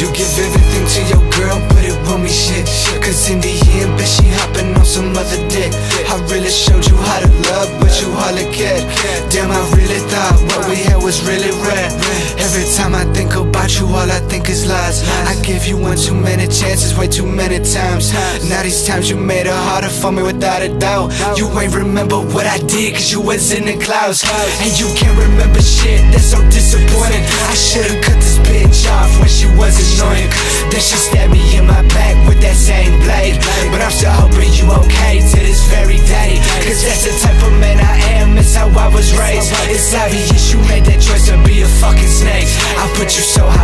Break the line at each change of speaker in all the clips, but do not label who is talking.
You give everything to your girl, but it won't mean shit. Cause in the end, bitch, she hopping on some other dick. I really showed you how to love, but you hardly get Damn, I really thought what we had was really rare. Every time I think about you, all I think is lies. I give you one too many chances, way too many times. Now these times you made it harder for me without a doubt. You ain't remember what I did, cause you was in the clouds. And you can't remember shit, that's so disappointing. I should've was annoying. Then she stabbed me in my back with that same blade. But I'm still hoping you okay to this very day. Cause that's the type of man I am, it's how I was raised. It's obvious you made that choice to be a fucking snake. I put you so high,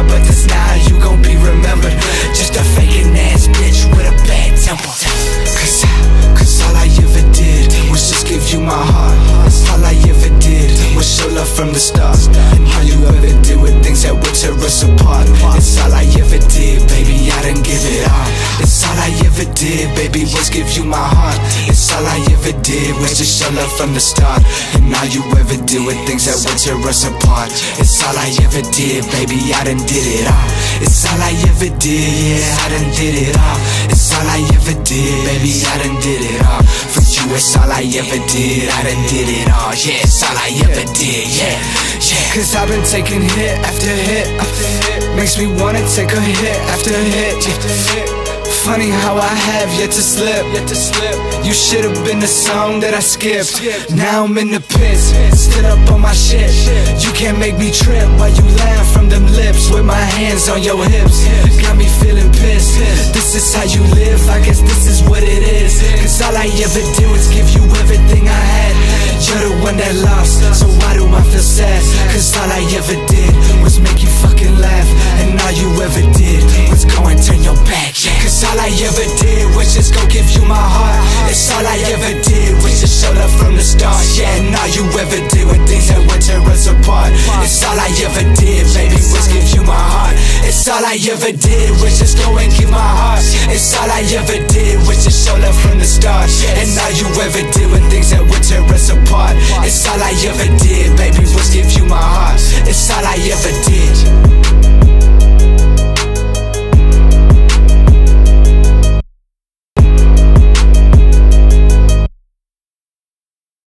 start. And all you ever did with things that would tear us apart. It's all I ever did, baby. I didn't give it all. It's all I ever did, baby, was give you my heart. It's all I ever did was just show love from the start. And all you ever did with things that would tear us apart. It's all I ever did, baby. I done did it all. It's all I ever did, yeah. I done did it all. It's all I ever did, baby. I done did it it's all I ever did. I done did it all, yeah. It's all I ever did, yeah. Yeah. Cause I've been taking hit after hit after hit. Makes me wanna take a hit after hit. Funny how I have yet to slip, yet to slip. You should've been the song that I skipped. Now I'm in the pits, stood up on my shit. You can't make me trip while you laugh from them lips with my hands on your hips. Got me feeling pissed. This is how you live, I guess this is what it is. Cause all I ever do is give you everything I had. You're the one that lost, so why do I feel sad? Cause all I ever did was make you fucking laugh. it's all I ever did Baby, was give you my heart. It's all I ever did was just go and give my heart. It's all I ever did was just show love from the start. And now you ever did things that would tear us apart. It's all I ever did, baby, was give you my heart. It's all I